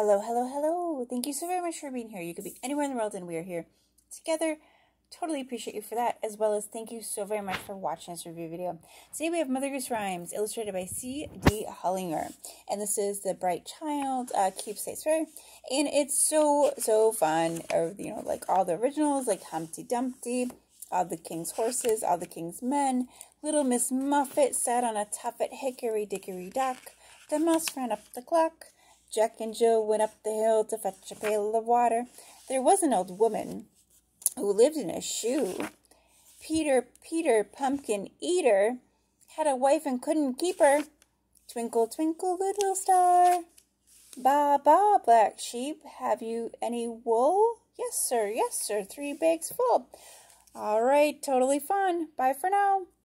Hello, hello, hello. Thank you so very much for being here. You could be anywhere in the world and we are here together. Totally appreciate you for that, as well as thank you so very much for watching this review video. Today we have Mother Goose Rhymes, illustrated by C.D. Hollinger. And this is the Bright Child uh, Keepsake Story. And it's so, so fun. Or, you know, like all the originals, like Humpty Dumpty, all the king's horses, all the king's men. Little Miss Muffet sat on a tuffet, hickory dickory dock. The mouse ran up the clock. Jack and Jill went up the hill to fetch a pail of water. There was an old woman who lived in a shoe. Peter, Peter, pumpkin eater, had a wife and couldn't keep her. Twinkle, twinkle, little star. Ba, ba, black sheep, have you any wool? Yes, sir, yes, sir, three bags full. All right, totally fun. Bye for now.